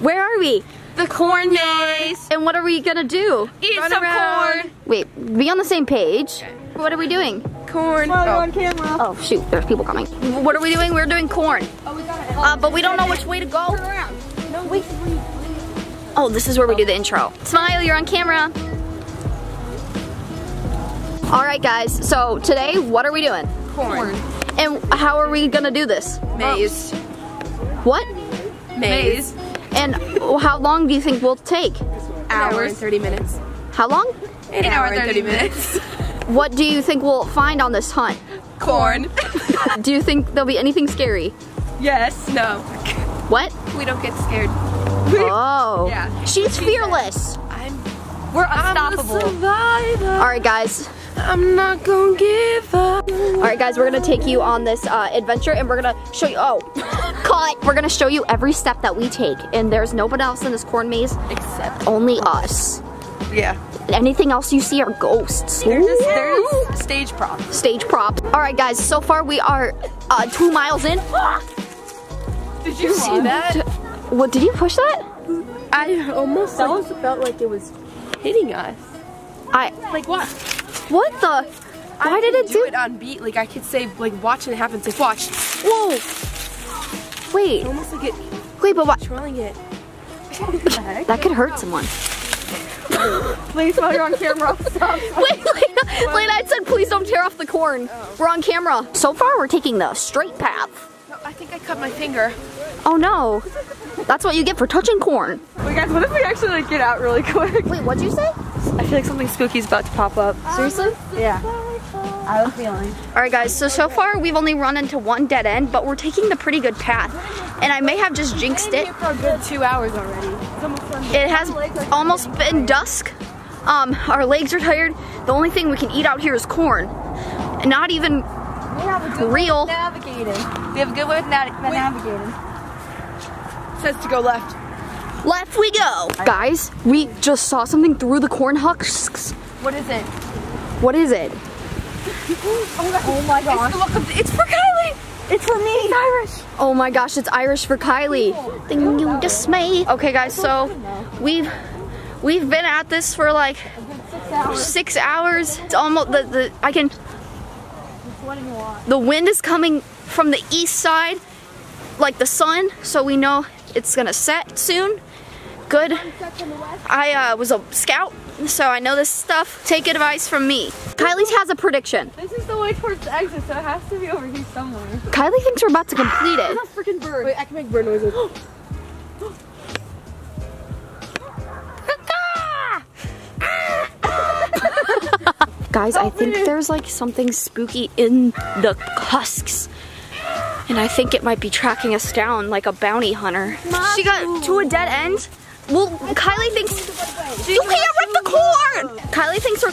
Where are we? The corn maze. And what are we gonna do? Eat Run some around. corn. Wait, be on the same page. What are we doing? Corn. on camera. Oh shoot, there's people coming. What are we doing? We're doing corn. Oh, we got Uh, but we don't know which way to go. No, wait. Oh, this is where we do the intro. Smile, you're on camera. All right, guys. So today, what are we doing? Corn. And how are we gonna do this? Maze. What? Maze. And how long do you think we'll take? Hour and 30 minutes. How long? An hour and 30 minutes. What do you think we'll find on this hunt? Corn. Do you think there'll be anything scary? yes. No. What? We don't get scared. Oh. Yeah. She's fearless. I'm We're I'm a unstoppable. survivor. All right, guys. I'm not gonna give up. All right, guys. We're gonna take you on this uh, adventure, and we're gonna show you. Oh, cut. We're gonna show you every step that we take, and there's nobody else in this corn maze, Except. only us. Yeah. Anything else you see are ghosts. They're just, they're just stage prop. Stage prop. All right, guys. So far, we are uh, two miles in. Did you see that? What? Did you push that? I almost That like, almost felt like it was. hitting us. I. Like what? What the? Why I did it do? it on beat? Like I could say like watch it happen. Like watch. Whoa. Wait. Almost like it Wait, but what? twirling it. That could hurt someone. Please, while you're on camera, stop. Wait, wait, wait, I said please don't tear off the corn. Oh. We're on camera. So far, we're taking the straight path. No, I think I cut my finger. Oh no. That's what you get for touching corn. Wait, guys, what if we actually like get out really quick? Wait, what'd you say? I feel like something spooky is about to pop up. Seriously? Yeah. I was feeling. All right, guys, so so far we've only run into one dead end, but we're taking the pretty good path. And I may have just jinxed it. for a good two hours already. It has almost been dusk. Um, our legs are tired. The only thing we can eat out here is corn. And Not even We have a real. Navigating. We have a good way with nav- navigating. says to go left. Left we go. Guys, we just saw something through the corn husks. What is it? What is it? Oh my gosh. It's for Kylie. It's for me. Irish. Oh my gosh, it's Irish for Kylie. Thing you dismay. Okay, guys, so we've we've been at this for like six hours. It's almost the, the I can the wind is coming from the east side, like the sun, so we know it's gonna set soon. Good. I uh, was a scout, so I know this stuff. Take advice from me. Kylie has a prediction. This is the way towards the exit, so it has to be over here somewhere. Kylie thinks we're about to complete it. It's a freaking bird. Wait, I can make bird noises. Guys, I think there's like something spooky in the husks. And I think it might be tracking us down like a bounty hunter. She got to a dead end. Well, Kylie thinks you can't rip the corn. Kylie thinks we're.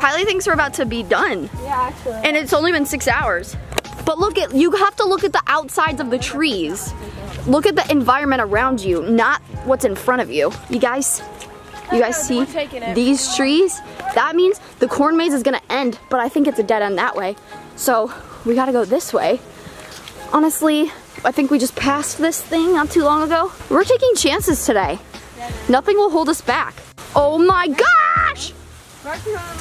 Kylie thinks we're about to be done, Yeah, actually. and it's only been six hours. But look at you have to look at the outsides of the trees. Look at the environment around you, not what's in front of you. You guys, you guys see We're taking it. these trees? That means the corn maze is gonna end, but I think it's a dead end that way. So we gotta go this way. Honestly, I think we just passed this thing not too long ago. We're taking chances today. Nothing will hold us back. Oh my gosh!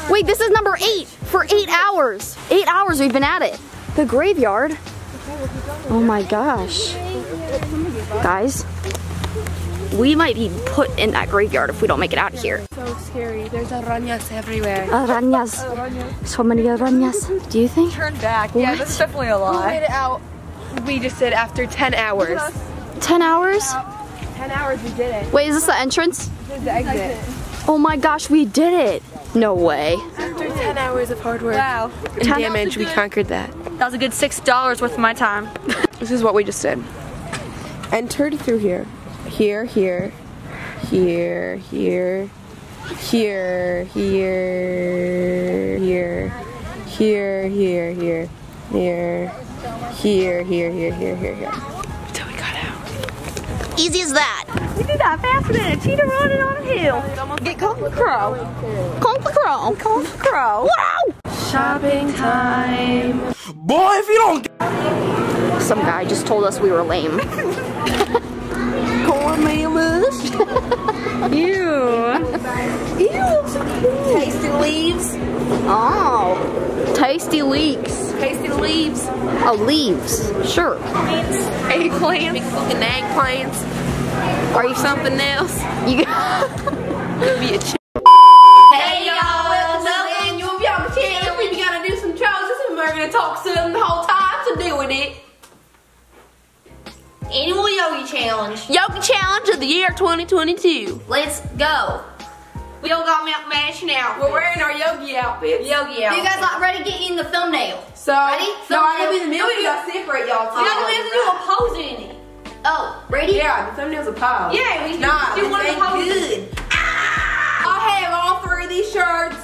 Wait, this is number eight for eight hours. Eight hours we've been at it. The graveyard. Oh my gosh. Guys, we might be put in that graveyard if we don't make it out of here. So scary. There's arañas everywhere. Arañas. So many arañas. Do you think? Turn back. Yeah, this is definitely a We lot. made it out. We just did after 10 hours. 10 hours? 10 hours we did it. Wait, is this the entrance? This is the exit. Oh my gosh, we did it. No way. After 10 hours of hard work Wow. and damage, we conquered that. That was a good six dollars worth of my time. This is what we just did. Entered through here. Here, here, here, here, here, here, here, here, here, here, here, here, here, here, here, here, here. Until we got out. Easy as that. You do that faster than a cheetah running on a hill. Get Conk the Crow. Conk the crow. Conk the Crow. Wow! Shopping time. Boy, if you don't Some guy just told us we were lame. Cornmeal mush. Ew. Tasty leaves. Oh, tasty leeks. Tasty leaves. Oh, leaves. Sure. Eggplants. Big fucking eggplants. Or something else. You Could be a ch- Hey y'all, welcome to the annual Yoga channel. We gotta do some choices and we're gonna talk to them the whole time, so do with it. Annual Yogi Challenge. Yogi Challenge of the year 2022. Let's go. We all got milk mashing out. We're wearing our yogi outfits. Yogi outfits. You guys not ready to get in the thumbnail? so, ready? No, I gotta be the Thumbnail. middle. You gotta separate y'all two. You gotta we be have the to do a pose in it. Oh, ready? Yeah, the thumbnail's a pose. Yeah, we Nah, do this one of the poses. good. Ah! I have all three of these shirts.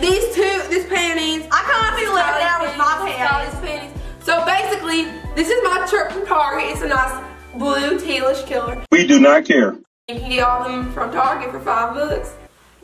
These two, this panties. I kinda feel like that with my Scully's panties. So basically, this is my shirt from Target. It's a nice blue tealish color. We do not care. You can get all of them from Target for five bucks.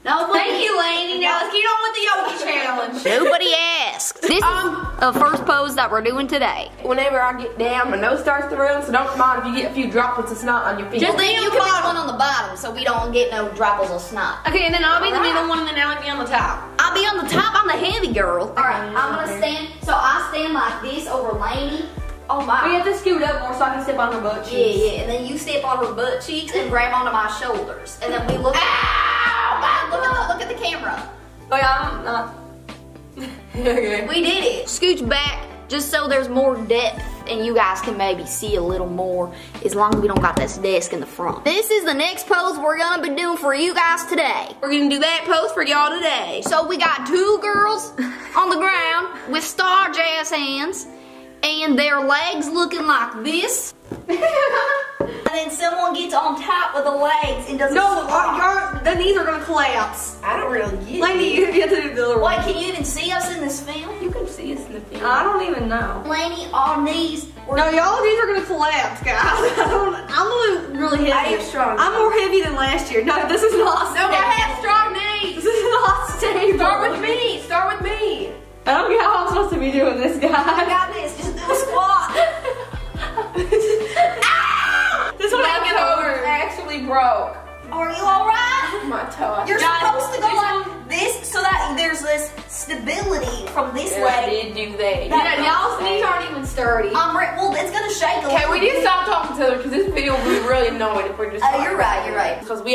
No, Thank you, Laney. Now let's get on with the yogi challenge. Nobody asked. This Um, is the first pose that we're doing today. Whenever I get down, my nose starts to run, so don't mind if you get a few droplets of snot on your feet. Just then you can be the one on the bottom so we don't get no dropples of snot. Okay, and then I'll be the Alright. middle one and then I'll be on the top. I'll be on the top, I'm the heavy girl. Alright, I'm gonna stand, so I stand like this over Lainey. Oh my. We have to scoot up more so I can step on her butt cheeks. yeah, yeah, and then you step on her butt cheeks and grab onto my shoulders. And then we look Ow, my look, at the, look at the camera. Oh yeah, I'm not. okay. We did it. Scooch back just so there's more depth and you guys can maybe see a little more as long as we don't got this desk in the front. This is the next pose we're gonna be doing for you guys today. We're gonna do that pose for y'all today. So we got two girls on the ground with star jazz hands and their legs looking like this. and then someone gets on top of the legs and does a No, squat. Uh, our, your, the knees are gonna collapse. I don't really get Laney, you have to do the other Wait, one. can you even see us in this film? You can see us in the film. I don't even know. Laney, our knees were No, y'all knees are gonna collapse, guys. I don't, I'm really, really heavy. I am strong. I'm more heavy than last year. No, this is not no, stable. I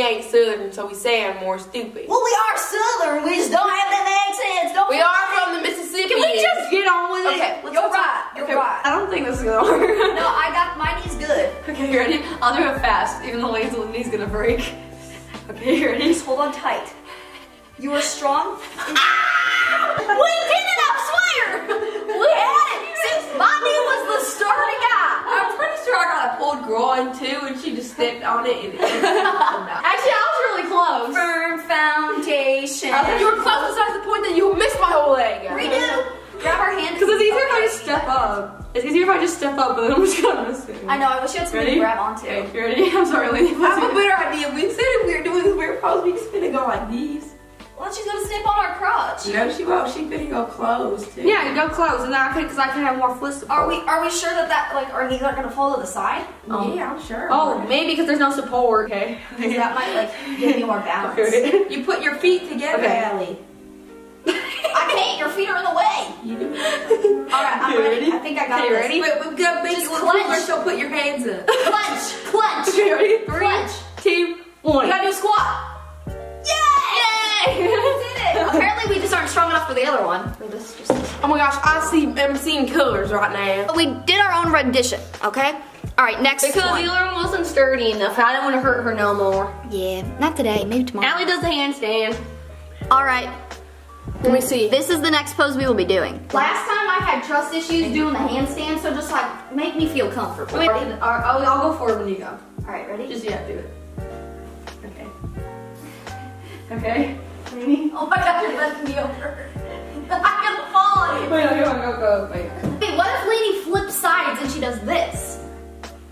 ain't southern, so we sound more stupid. Well, we are southern. We just don't have them accents. Don't We forget are from the Mississippi. Can we just get on with it? Okay, let's You're go right. You're Okay. right. I don't think this is gonna work. No, I got my knees good. Okay, you ready? I'll do it fast, even though Lane's knee's gonna break. Okay, you ready? Just hold on tight. You are strong. Ah! we did it, I swear. We sure I got a pulled groin too, and she just stepped on it and it. Actually, I was really close. Firm foundation. I think you were close to the point that you missed my whole leg. Redo. Grab our hand. Because it's easier if I just step up. It's easier if I just step up, but then I'm just gonna miss it. I know. I wish you had something Ready? to grab onto. Okay, you ready? I'm sorry, Lady. I have a better idea. We said if we were doing this weird pose, we just finna go like these. Well, she's gonna step on our crotch. No, she won't. She finna go close too. Yeah, go close, and then I can, because I can have more flips. Are we? Are we sure that that like our knees aren't gonna fall to the side? Oh. yeah, I'm sure. Oh, maybe because there's no support. Okay. 'Cause that might like give me more balance. You put your feet together, Okay. Allie. I can't. Your feet are in the way. You do. All right, I'm ready. ready? I think I got Okay, this. ready? Wait, we've got to make Just it look clench. cooler, so put your hands up. Clench, clench. Okay, ready? Clench. two, one. You gotta do a squat. Yay! Yay! we did it. Apparently, we just aren't strong enough for the other one. We're just, just. Oh my gosh, I see. I'm seeing colors right now. But we did our own rendition. Okay. All right. Next Because one. the other one wasn't sturdy enough. I don't want to hurt her no more. Yeah, not today. Maybe tomorrow. Allie does the handstand. All right. Let me see. This is the next pose we will be doing. Last time I had trust issues doing the handstand, so just like make me feel comfortable. Wait, All I'll, I'll I'll go forward when you go. All right, ready? Just yeah, do it. Okay. Okay. Oh my god, you're letting me over. I'm gonna fall on you. Wait, no, go, go, go. Wait. Wait, what if Lainey flips sides and she does this?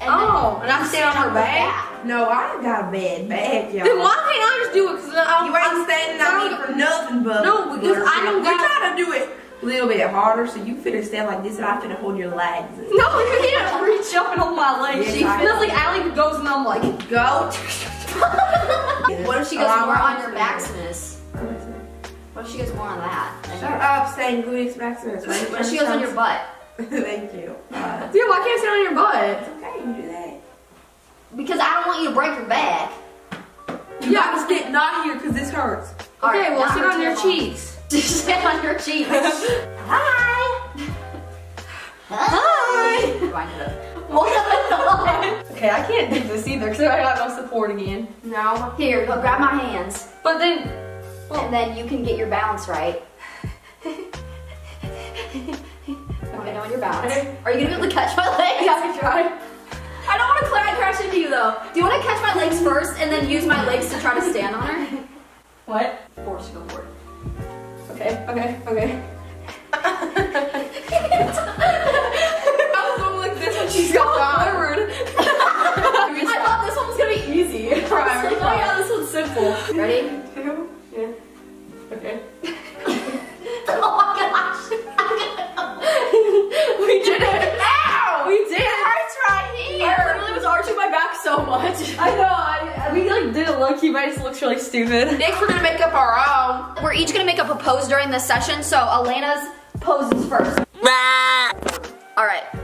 And Oh, and I you stand on her back? No, I got a bad back, y'all. Then why can't I just do it? Cause I'm, You ain't I'm standing on me for nothing but. No, because I don't got- trying to do it a little bit harder, so you finna stand like this, and I finna hold your legs. No, you can't reach up and hold my leg. Yes, she feels like Allie goes and I'm like, Go. What if she goes Oh, on your to. Maximus? What if she goes more on that? Shut up, saying Gluteus Maximus. Right? What if she goes on your butt? Thank you. Uh, dude, why can't I sit on your butt? it's okay, you can do that. Because I don't want you to break your back. Yeah, just get not here because this hurts. All Okay, right, well now sit on your cheeks. Just sit on your cheeks. Hi. Hi. Rewind. What? Okay, I can't do this either because I got no support again. No. Here, go grab my hands, But then, and then you can get your balance right. Me know when you're balanced. Are you gonna be able to catch my legs? yeah, I tried. I don't want to crash, into you though. Do you want to catch my legs first and then use my legs to try to stand on her? What? Force, go for it. Okay, okay, okay. I was going like this when she's Go got forward. I thought this one was gonna be easy. I was like, oh yeah, this one's simple. Ready? Two. Yeah. Okay. Oh my gosh. We did it. Ow! We did it. hurts right here. I literally was arching my back so much. I know. I, we like did it low key, but it just looks really stupid. Next, we're gonna make up our own. We're each gonna make up a pose during this session, so Elena's poses first. Alright. What That's the draw.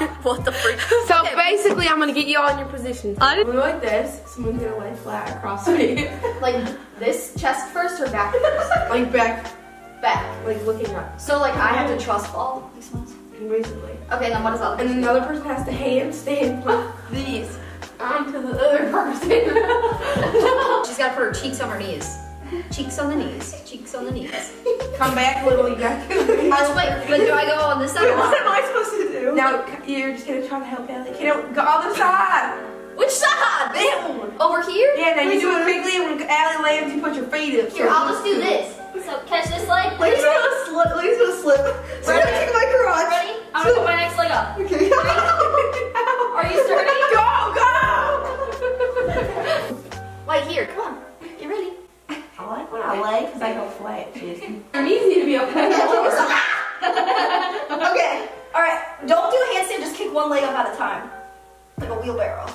What the freak? So Okay. basically, I'm gonna get you all in your positions. I- I'm gonna go like this. Someone's gonna lay flat across me, Like this chest first or back first? like back, Back. like looking up. So like I have to trust fall. Makes sense. Basically. Okay, then what is that? And then another person has to handstand like these onto the other person. She's gotta put her cheeks on her knees. Cheeks on the knees. Cheeks on the knees. Come back a little, you got to. Just wait, but do I go on this side or What am I supposed to do? Now you're just gonna try to help Ellie. Can you go on the side? Which side? That one. Over here? Yeah, now you do it quickly, and when Allie lands, you put your feet up. Here, I'll just do this. So catch this leg. Lee's gonna slip. Lee's gonna slip. Ready? Ready? my crotch. Ready? I'm gonna put my next leg up. Okay. Are you sturdy? Go, go! Wait, here, come on. You ready? I like when I lay because I go flat. Jason. I'm easy to be up. Okay. All right. Don't do a handstand. Just kick one leg up at a time, like a wheelbarrow.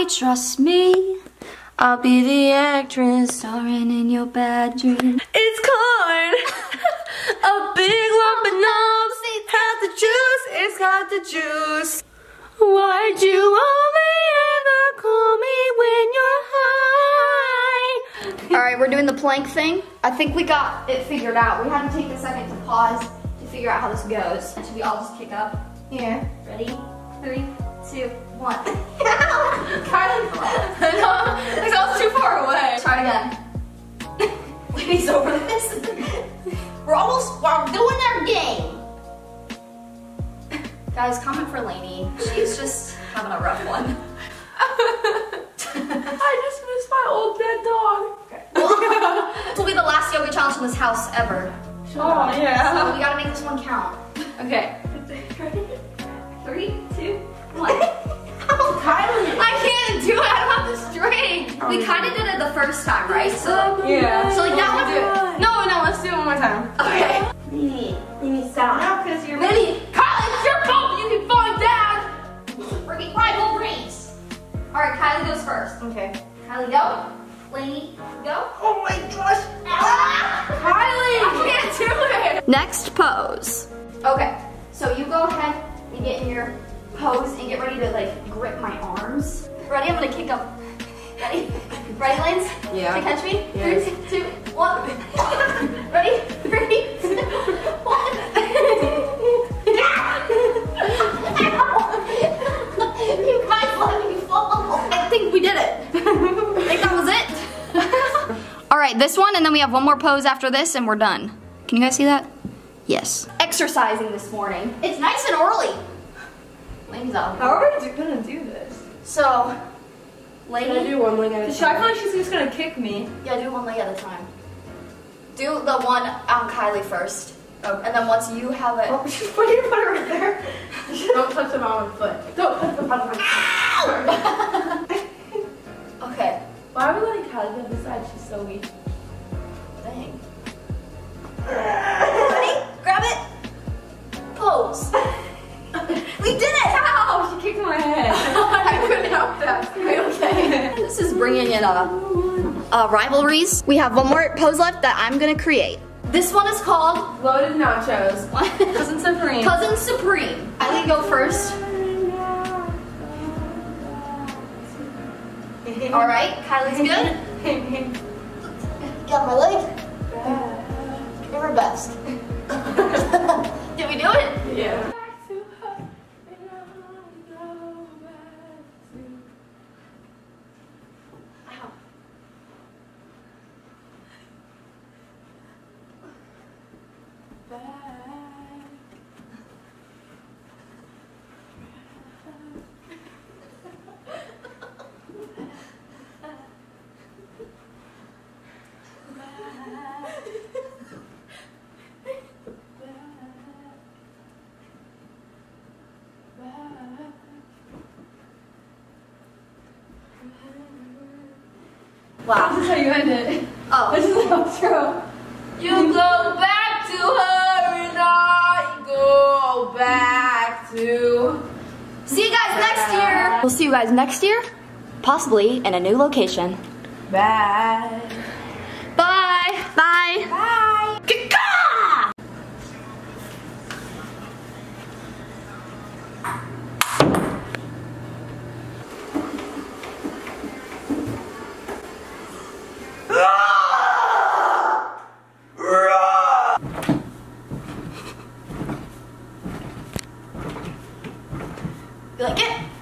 Nobody trusts me. I'll be the actress. Starring in your bad dreams. It's corn. A big lump of knobs. Have the juice. It's got the juice. Why'd you only ever call me when you're high? All right, we're doing the plank thing. I think we got it figured out. We had to take a second to pause to figure out how this goes. Should we all just kick up? Yeah. Ready? Three, two, one. Kylie. Like I was too far away. Try it again. Lady's over this. We're almost, we're doing our game. Guys, comment for Lainey. She's just having a rough one. I just missed my old dead dog. This will be the last yoga challenge in this house ever. Oh yeah. So we gotta make this one count. Okay. Ready? Three, two, one. Kylie. Do it. I don't have the strength. Oh, we kind of did it the first time, right? So, Yeah. so like that one. Oh no, no, let's do it one more time. Okay. Nene, Nene, stop. No, because you're Ready? Kylie, it's your fault. You can fall down. Freaking rival race. All right, Kylie goes first. Okay. Kylie, go. Lainey, go. Oh my gosh. Ah! Kylie, I can't do it. Next pose. Okay, so you go ahead and get in your pose and get ready to like grip my arms. Ready? I'm gonna kick up. Ready? Right Lanes? Yeah. To catch me? Yes. Three, two, one. Ready? Three, two, one. you guys let me fall. I think we did it. I think that was it. All right, this one, and then we have one more pose after this, and we're done. Can you guys see that? Yes. Exercising this morning. It's nice and early. Lane's out. How are we gonna do this? So, Can I lady, do one leg at a Should I feel like she's just gonna kick me? yeah, do one leg at a time. Do the one on Kylie first. Okay. And then once you have it. Oh, she's putting her foot right there. Don't touch the bottom foot. Don't touch the bottom foot. Okay. Why are we letting Kylie go this side? She's so weak. Dang. Ready? Grab it. Pose. we did it! Ow! She kicked my head. I couldn't help that. Are you okay? this is bringing in uh, uh, rivalries. We have one more pose left that I'm gonna create. This one is called Loaded nachos. Cousin Supreme. Cousin Supreme. Kylie, go first. All right, Kylie's good. Got my leg. Give her best. Did we do it? Yeah. Wow. This is how you end it. Oh. This is the outro. You go back to her and I go back to. See you guys next year. We'll see you guys next year, possibly in a new location. Bye. Bye. Bye. Bye. Kika! You like it?